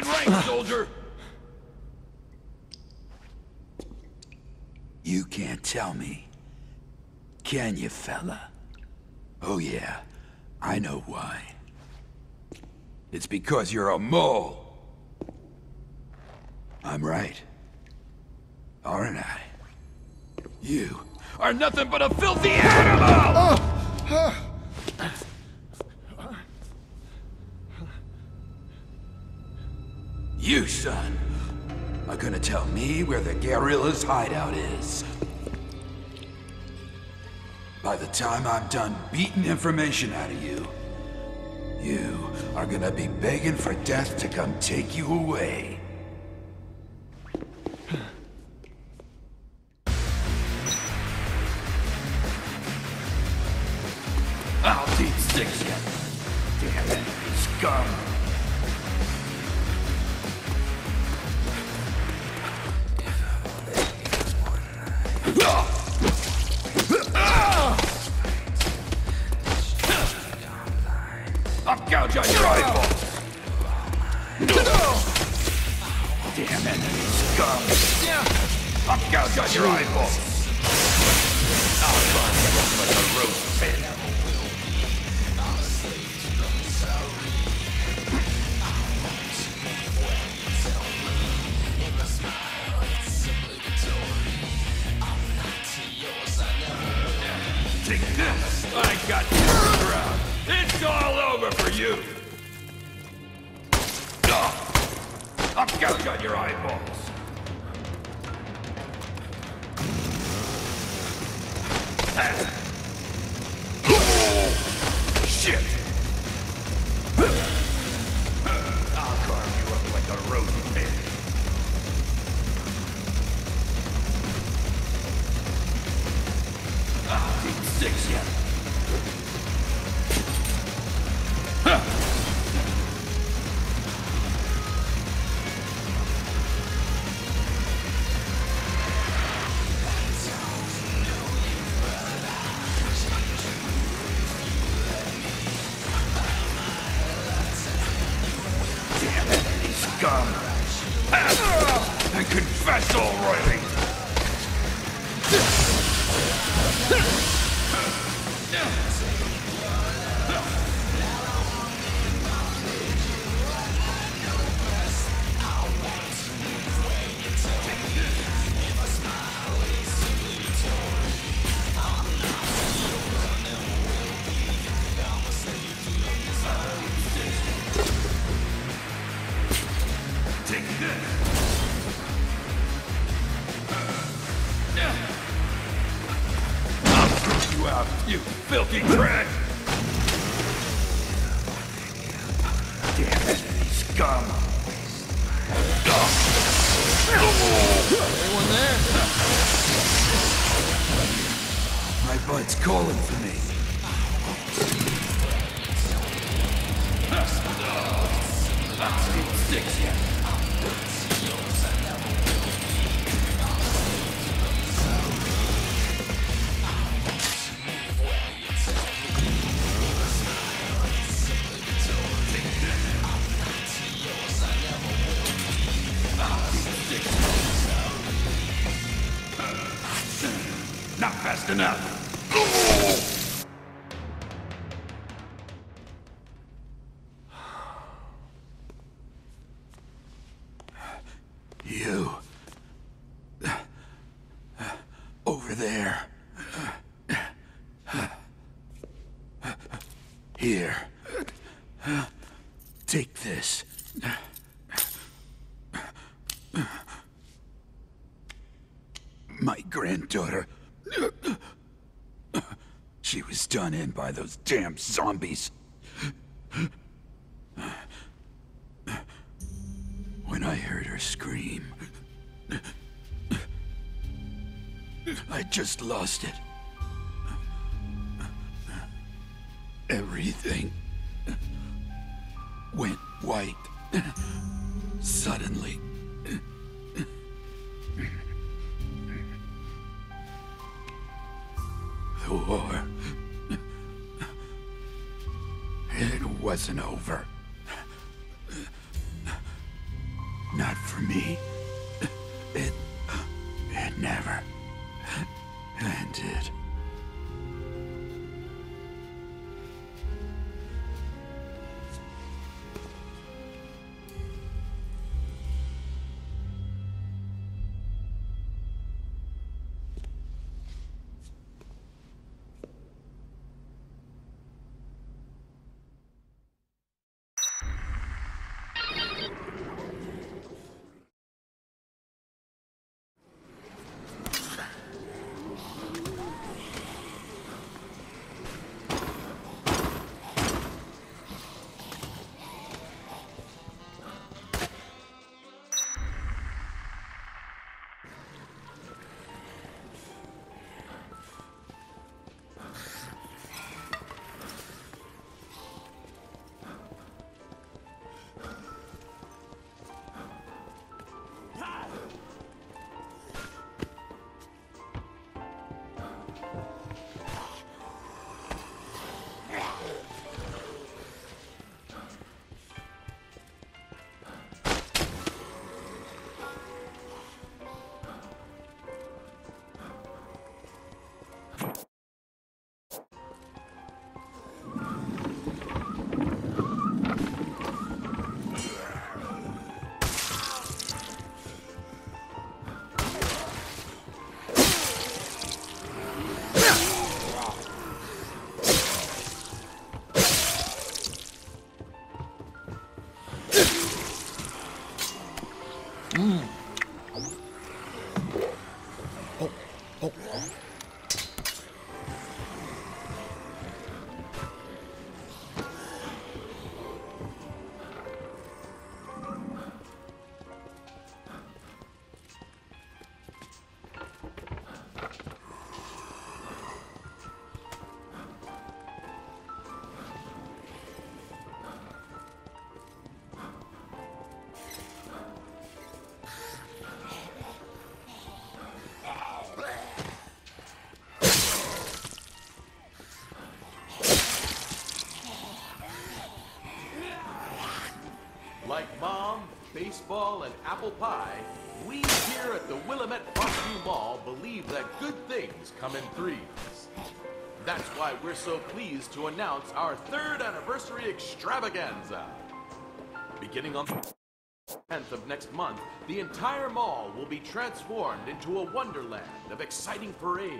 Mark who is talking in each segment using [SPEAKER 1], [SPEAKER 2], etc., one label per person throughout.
[SPEAKER 1] Name rank, soldier!
[SPEAKER 2] You can't tell me. Can you, fella? Oh yeah, I know why. It's because you're a mole. I'm right. Aren't I? You
[SPEAKER 1] are nothing but a filthy animal! Ah, ah.
[SPEAKER 2] You, son, are gonna tell me where the guerrilla's hideout is. By the time I'm done beating information out of you, you are gonna be begging for death to come take you away.
[SPEAKER 1] Gouge on your eyeballs! Ah. Oh, Shit! I'll carve you up like a pig. Take six yet.
[SPEAKER 2] By those damn zombies. When I heard her scream, I just lost it.
[SPEAKER 3] Apple pie, we here at the Willamette Parkview Mall believe that good things come in threes. That's why we're so pleased to announce our third anniversary extravaganza. Beginning on the 10th of next month, the entire mall will be transformed into a wonderland of exciting parades.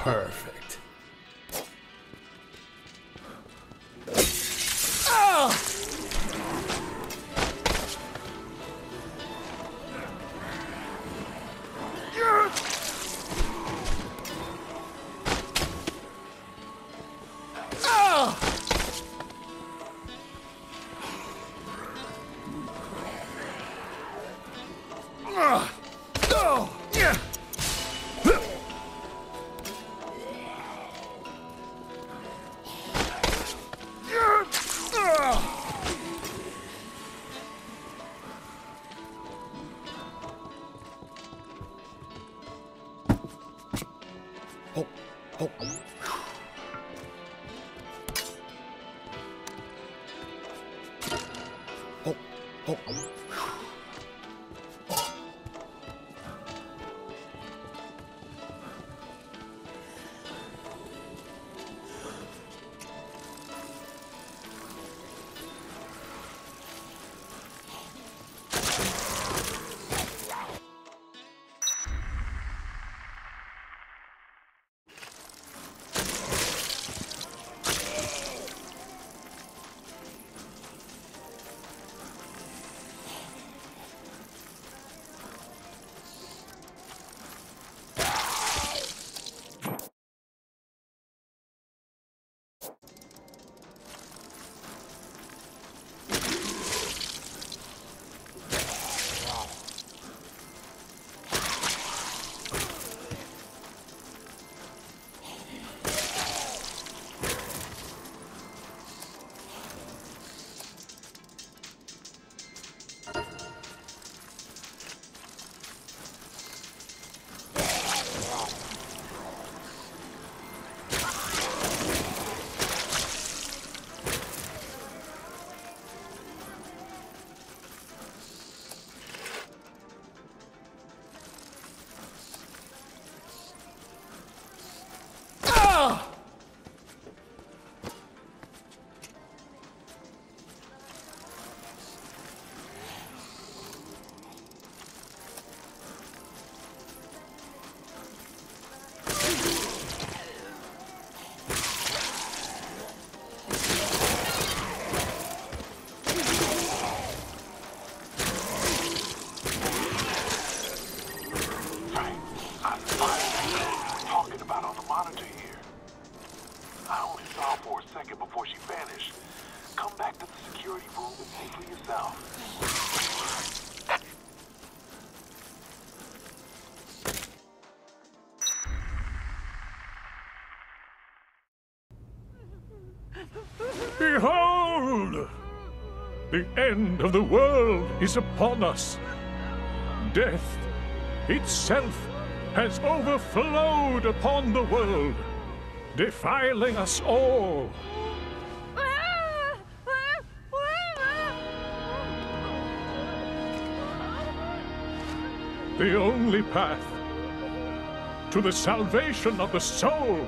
[SPEAKER 4] Perfect.
[SPEAKER 3] Right. I only saw her for a second before she vanished. Come back to the security room and see for yourself.
[SPEAKER 5] Behold! The end of the world is upon us. Death itself has overflowed upon the world, defiling us all. The only path to the salvation of the soul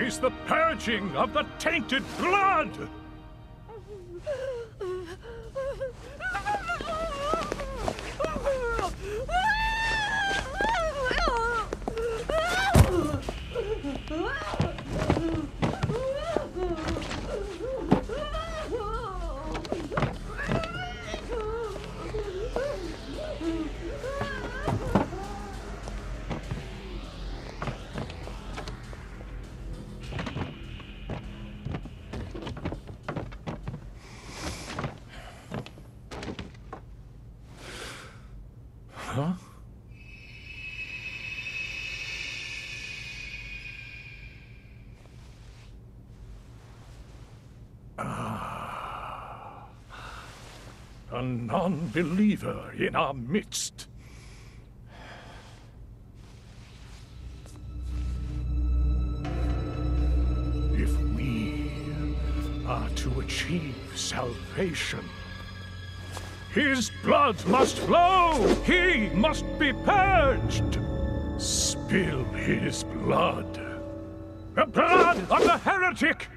[SPEAKER 5] is the purging of the tainted blood! Non-believer in our midst. If we are to achieve salvation, his blood must flow! He must be purged! Spill his blood! The blood of the heretic!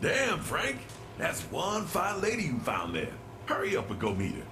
[SPEAKER 6] Damn, Frank. That's one fine lady you found there. Hurry up and go meet her.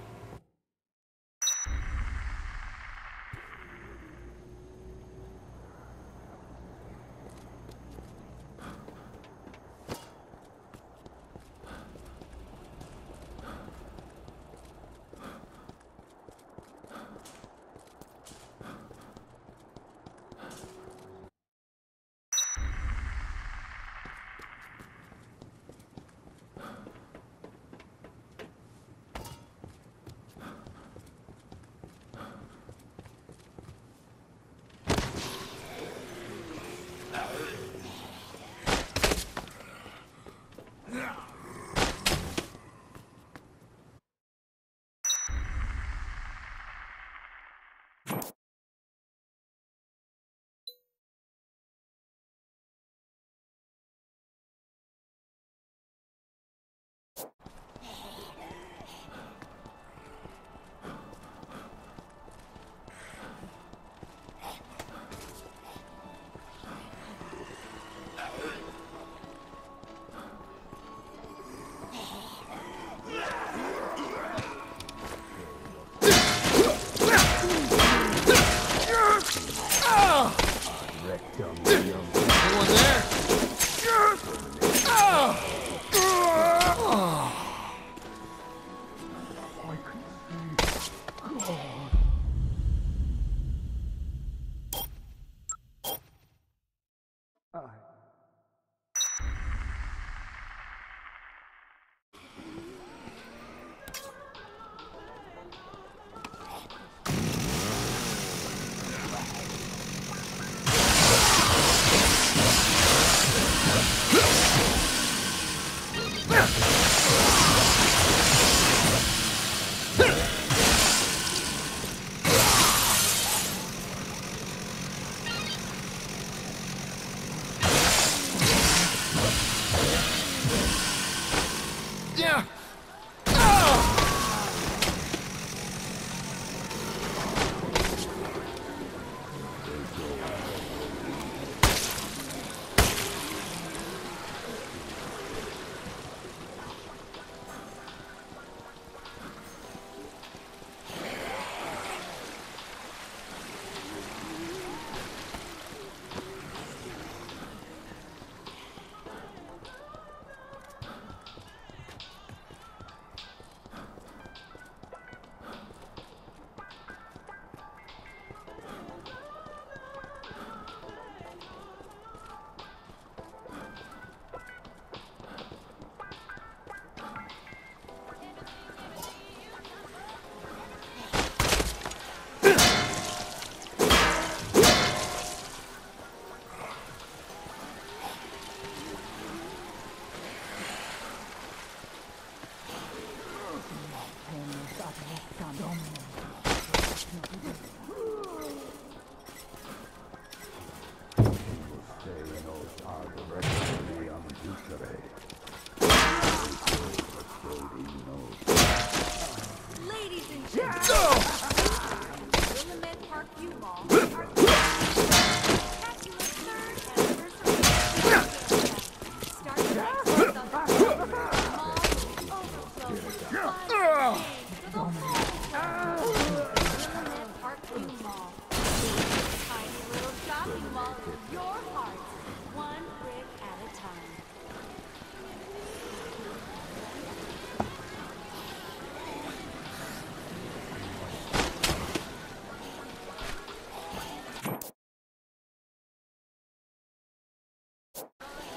[SPEAKER 4] Oh,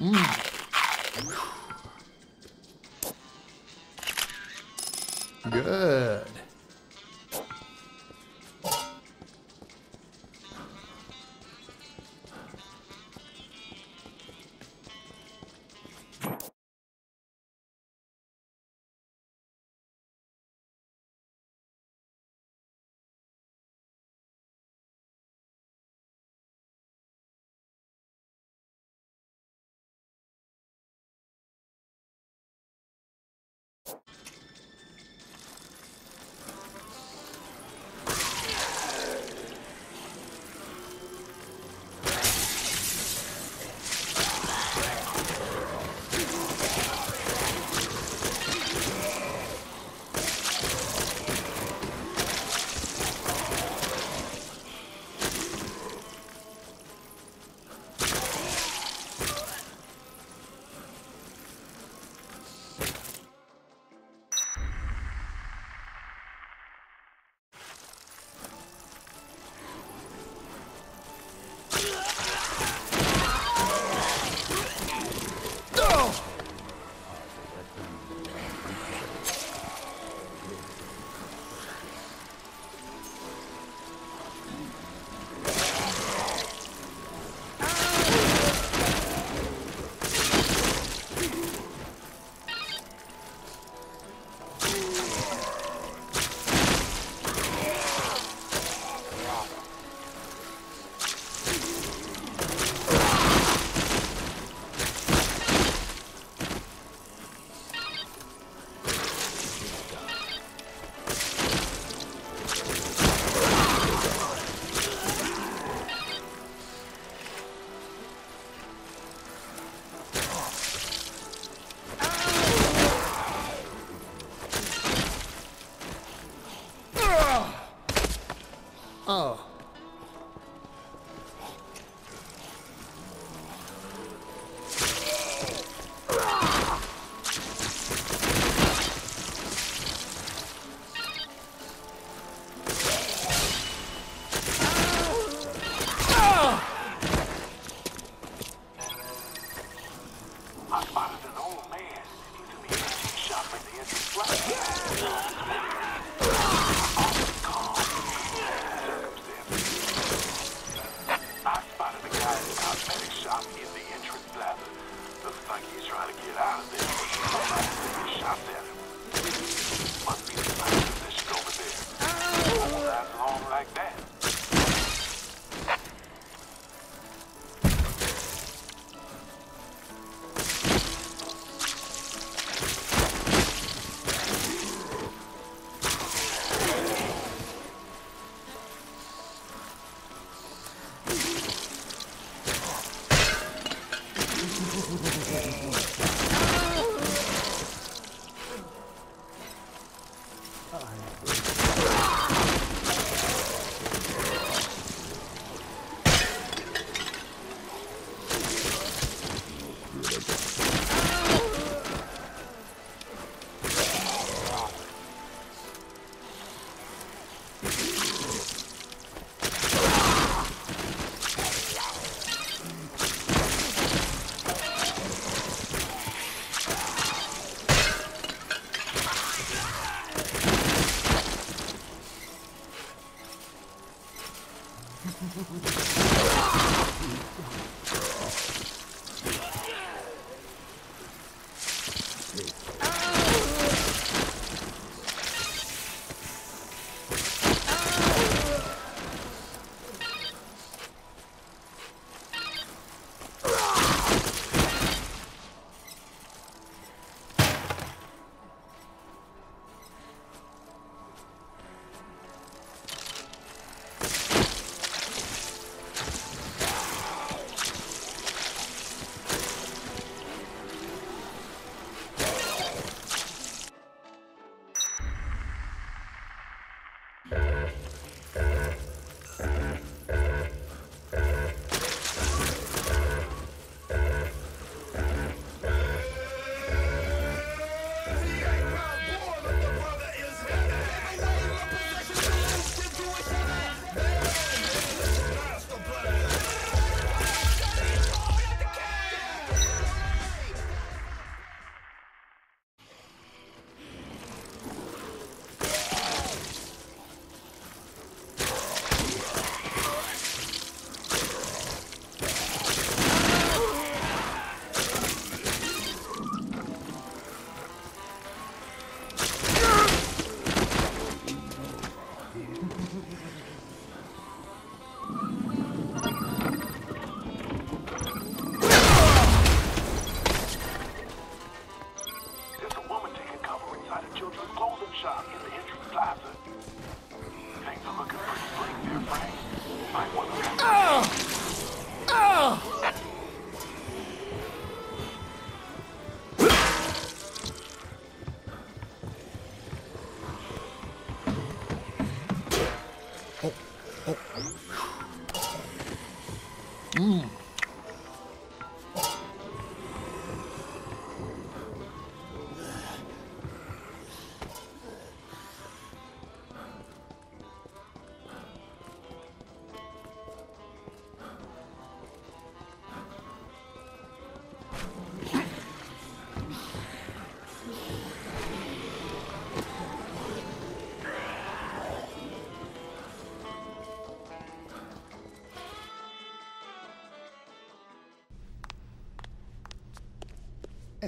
[SPEAKER 3] Good.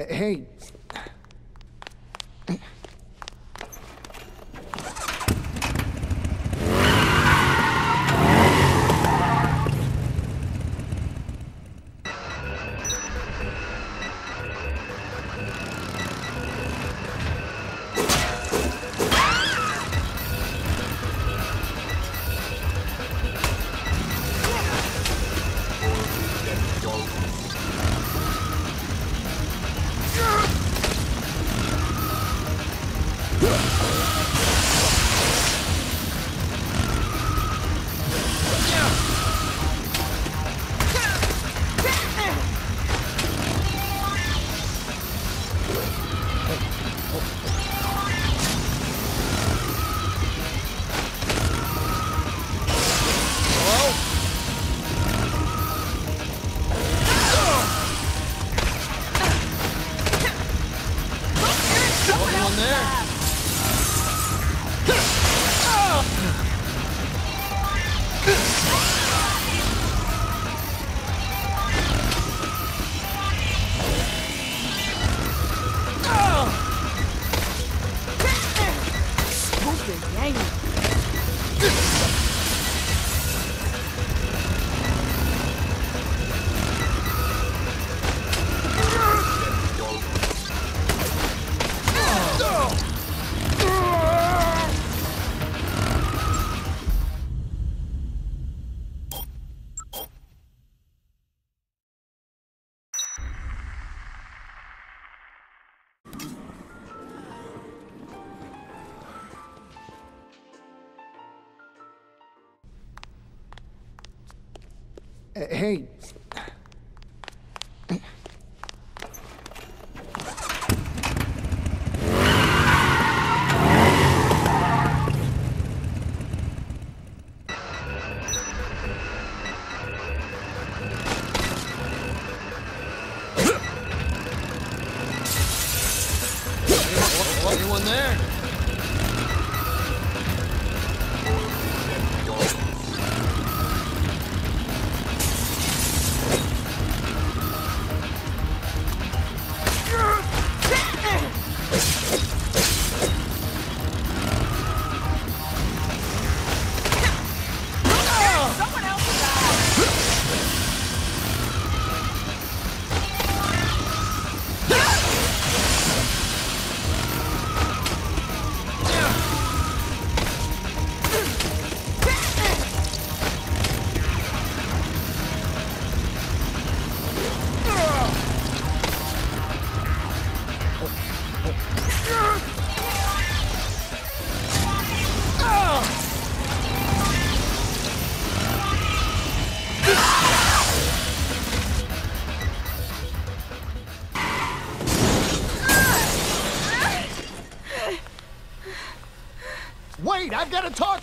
[SPEAKER 4] Hey. Hey. Anyone there?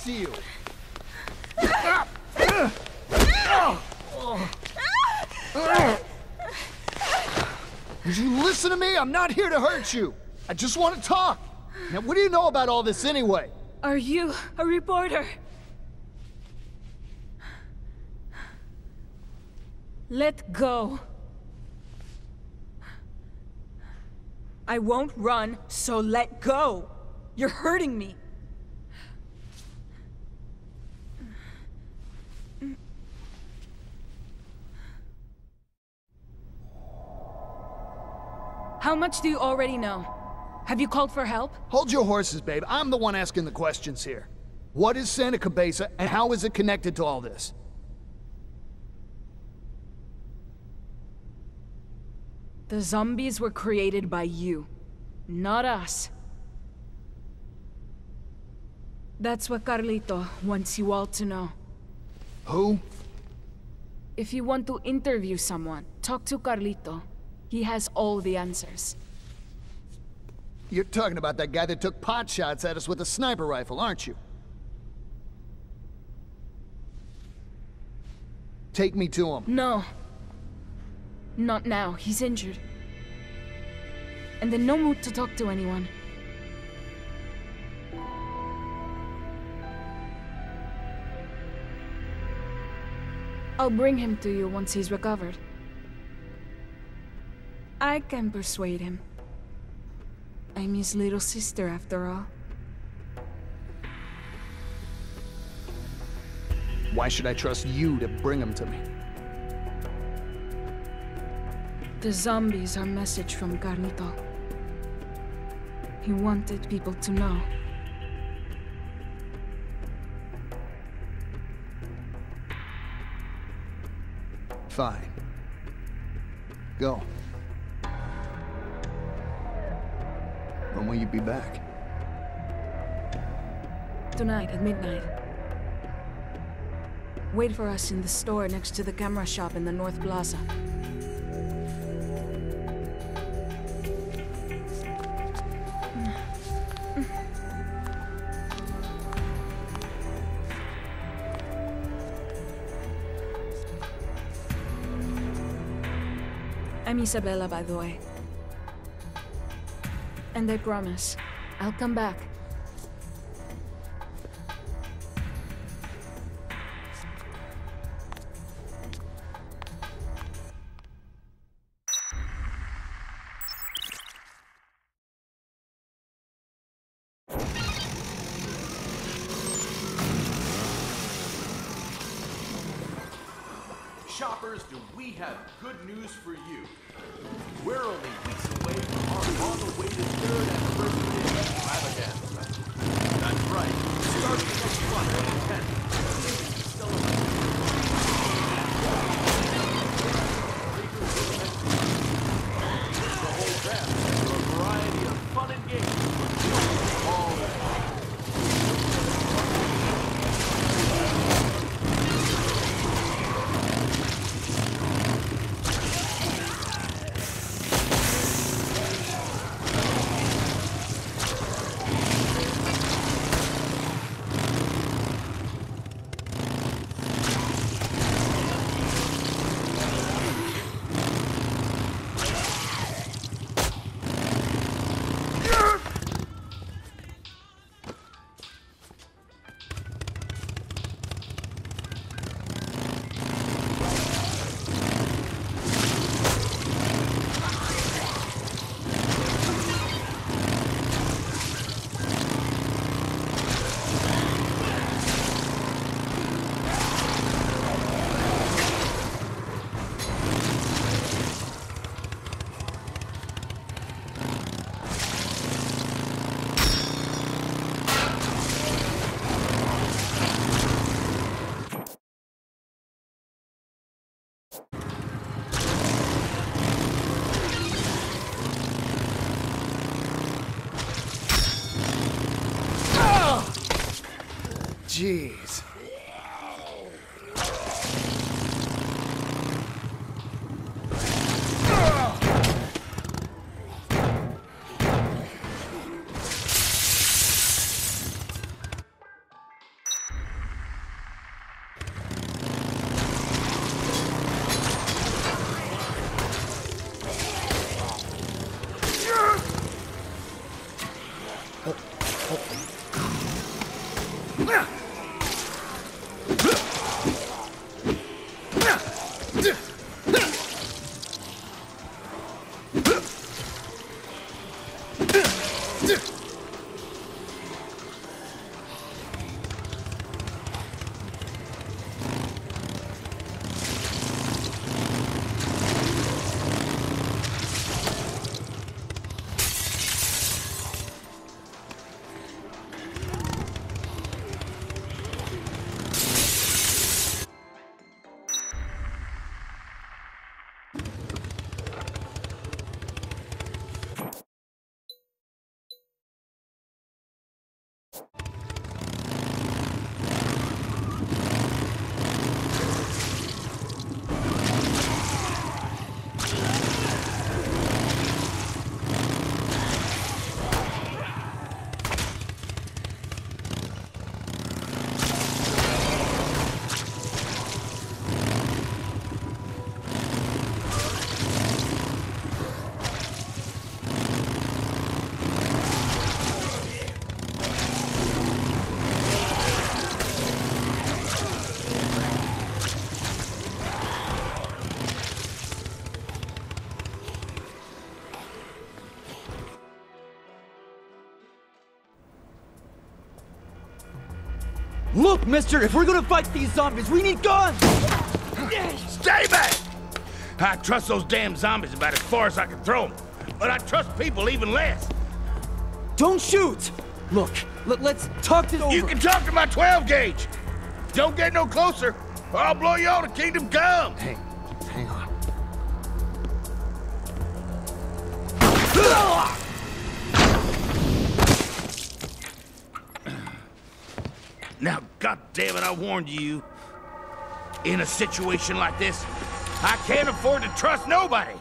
[SPEAKER 4] To you. Would you listen to me? I'm not here to hurt you. I just want to talk. Now, what do you know about all this anyway?
[SPEAKER 7] Are you a reporter? Let go. I won't run, so let go. You're hurting me. How much do you already know? Have you called for help?
[SPEAKER 4] Hold your horses, babe. I'm the one asking the questions here. What is Santa Cabeza, and how is it connected to all this?
[SPEAKER 7] The zombies were created by you, not us. That's what Carlito wants you all to know.
[SPEAKER 4] Who?
[SPEAKER 7] If you want to interview someone, talk to Carlito. He has all the answers.
[SPEAKER 4] You're talking about that guy that took pot shots at us with a sniper rifle, aren't you? Take me to him.
[SPEAKER 7] No. Not now. He's injured. And in no mood to talk to anyone. I'll bring him to you once he's recovered. I can persuade him. I'm his little sister, after all.
[SPEAKER 4] Why should I trust you to bring him to me?
[SPEAKER 7] The zombies are message from Carlito. He wanted people to know.
[SPEAKER 4] Fine. Go. When will you be back?
[SPEAKER 7] Tonight at midnight. Wait for us in the store next to the camera shop in the North Plaza. I'm Isabella, by the way. And I promise, I'll come back.
[SPEAKER 3] Shoppers, do we have good news for you?
[SPEAKER 4] Jeez.
[SPEAKER 8] Mister, if we're gonna fight these zombies, we need guns!
[SPEAKER 1] Stay back! I trust those damn zombies about as far as I can throw them. But I trust people even less.
[SPEAKER 8] Don't shoot! Look, let, us talk this over.
[SPEAKER 1] You can talk to my 12 gauge. Don't get no closer, or I'll blow you all to kingdom come.
[SPEAKER 4] Hang, hang on.
[SPEAKER 1] God damn it, I warned you. In a situation like this, I can't afford to trust nobody.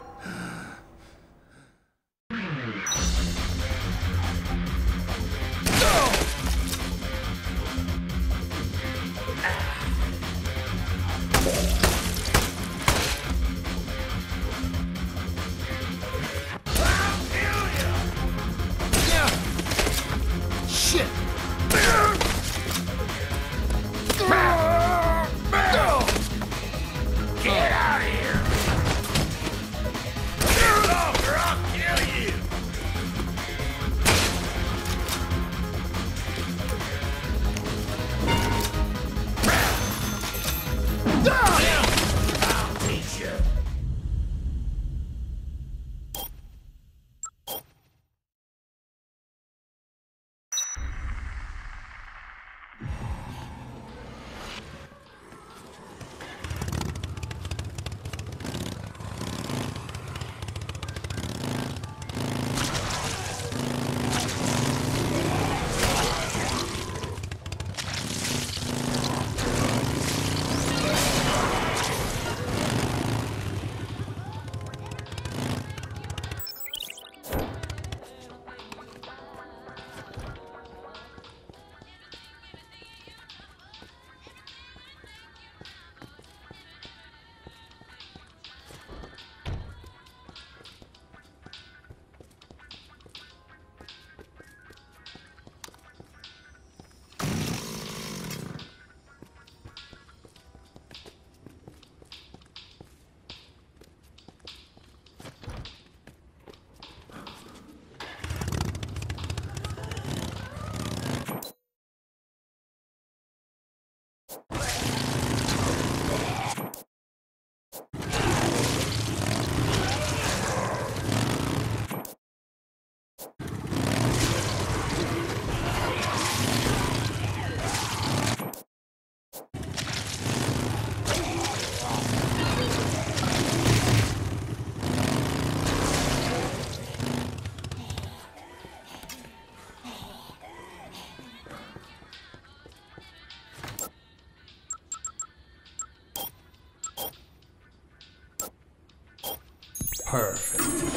[SPEAKER 6] Perfect.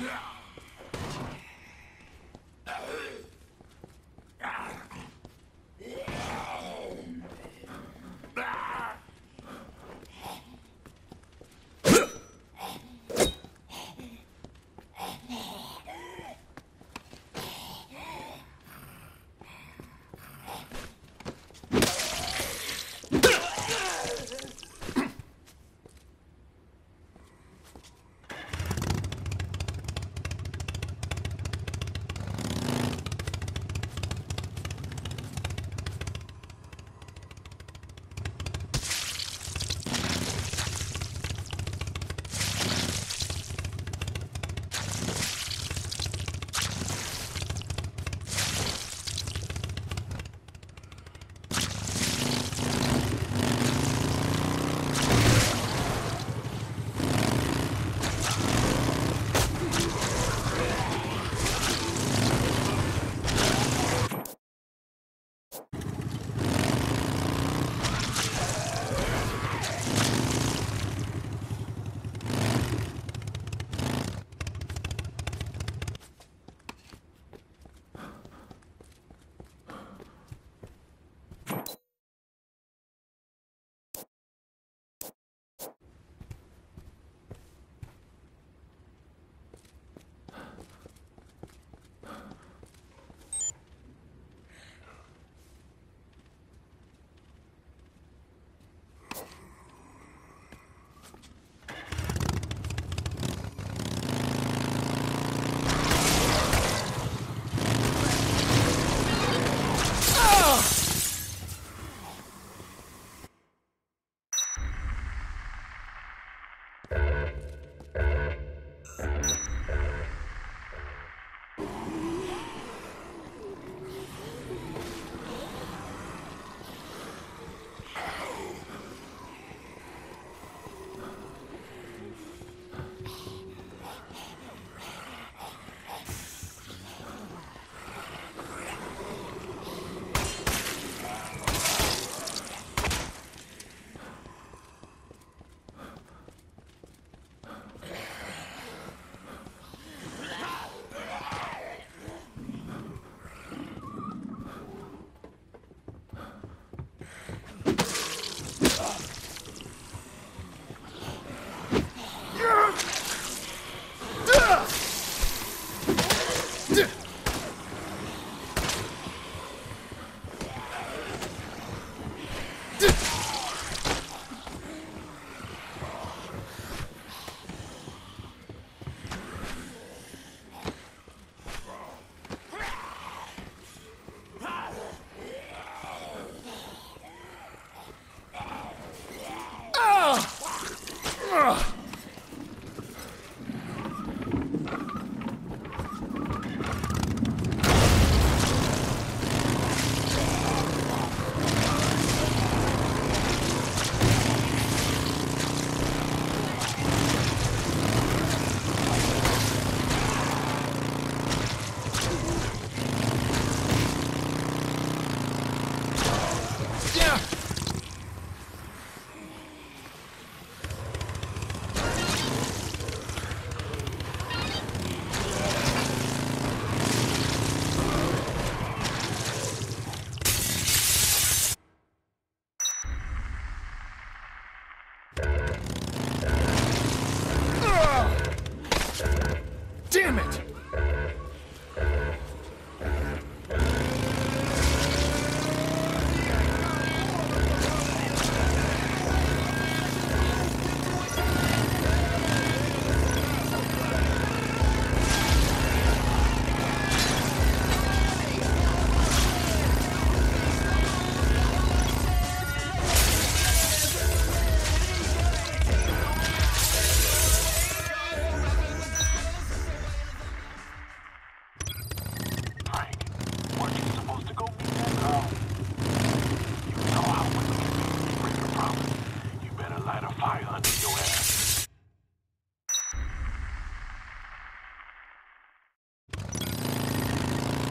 [SPEAKER 3] Yeah.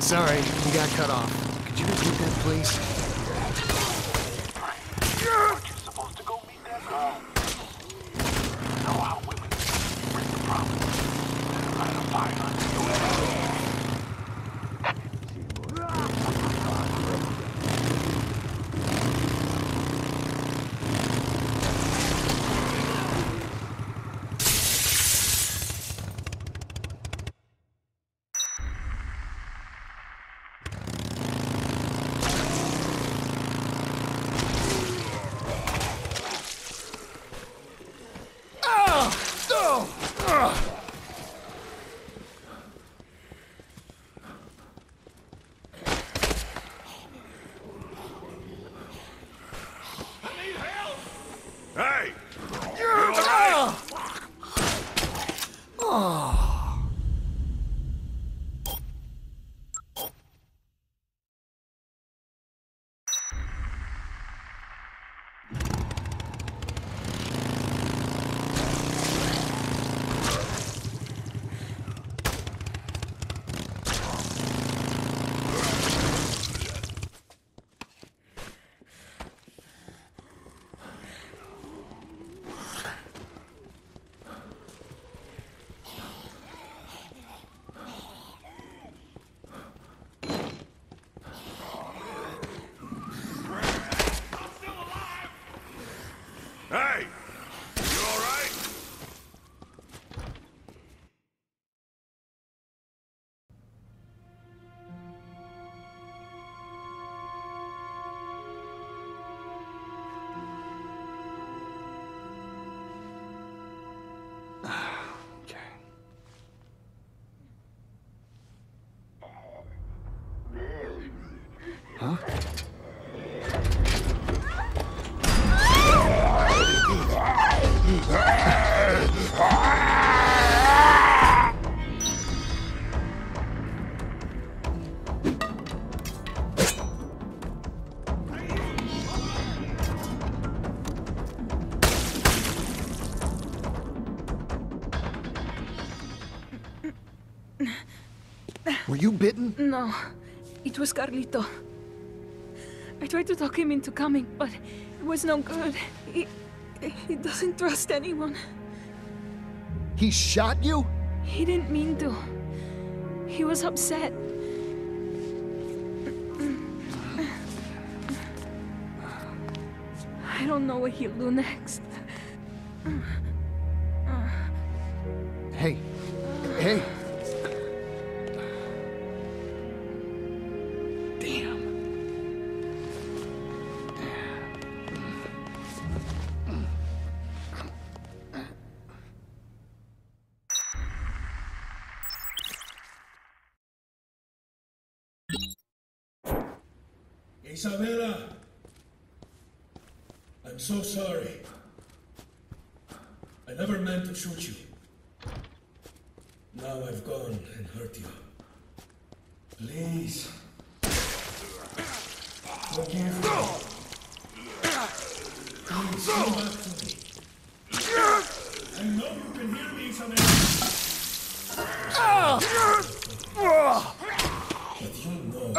[SPEAKER 4] Sorry, we got cut off. Could you repeat that, please?
[SPEAKER 7] No, it was Carlito. I tried to talk him into coming, but it was no good. He, he doesn't trust anyone.
[SPEAKER 4] He shot you?
[SPEAKER 7] He didn't mean to. He was upset. I don't know what he'll do next.
[SPEAKER 4] Hey. Hey.
[SPEAKER 9] Isabella! I'm so sorry. I never meant to shoot you. Now I've gone and hurt you. Please. Forgive me. Please come back to me. I know you can hear me, Isabella. But you know.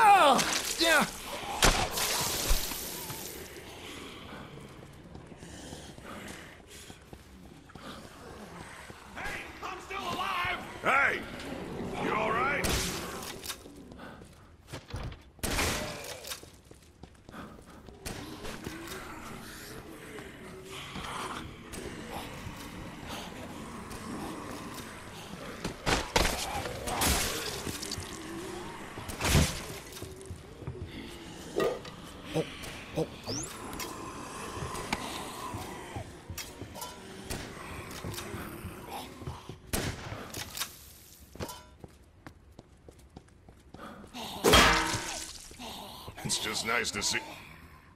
[SPEAKER 4] Oh! Yeah!
[SPEAKER 6] I'm still alive! Hey! You all right? It's just nice to see.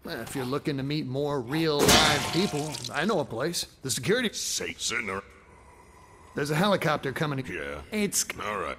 [SPEAKER 4] Well, If you're looking to meet more real live people, I know a place. The security.
[SPEAKER 6] Say, sitting there.
[SPEAKER 4] There's a helicopter coming.
[SPEAKER 6] Yeah.
[SPEAKER 4] It's.
[SPEAKER 6] All right.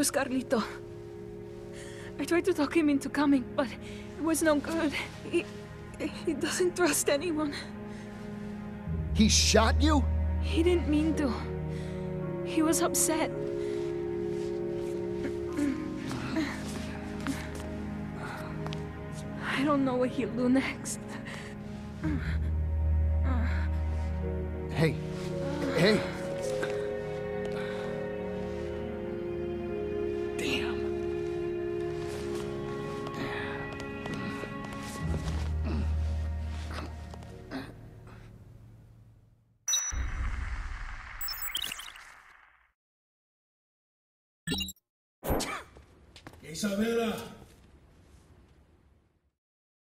[SPEAKER 7] Was Carlito. I tried to talk him into coming, but it was no good. He, he doesn't trust anyone.
[SPEAKER 4] He shot you?
[SPEAKER 7] He didn't mean to. He was upset. I don't know what he'll do next.